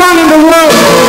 on in the world.